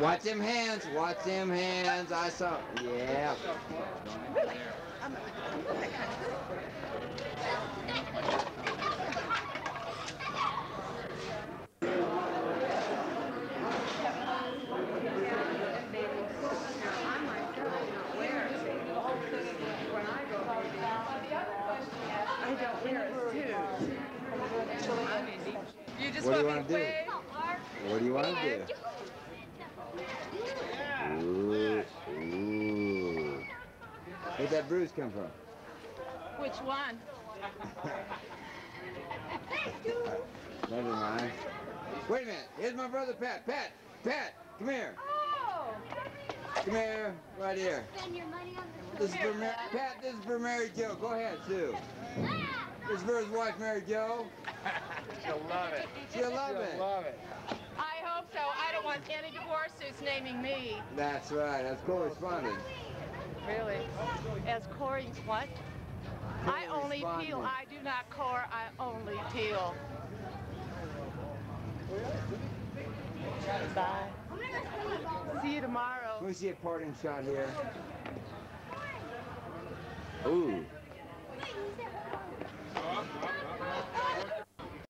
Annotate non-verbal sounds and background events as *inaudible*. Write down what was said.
Watch them hands, watch them hands. I saw. Yeah. I don't wear a suit. You just What do you want want to me do? What do you want to do? Ooh, ooh. Where'd that bruise come from? Which one? *laughs* Never mind. Wait a minute. Here's my brother Pat. Pat, Pat, come here. Oh! Come here. Right here. Spend your money on This is for Mar- Pat. This is for Mary Jo. Go ahead, Sue. This is for his wife, Mary Jo. *laughs* She'll love it. She'll love She'll it. love it. I hope so. I don't want any divorce suits naming me. That's right. That's correspondence. Really? As Corey's what? I only peel. I do not core. I only peel. Bye. See you tomorrow. Can we see a parting shot here?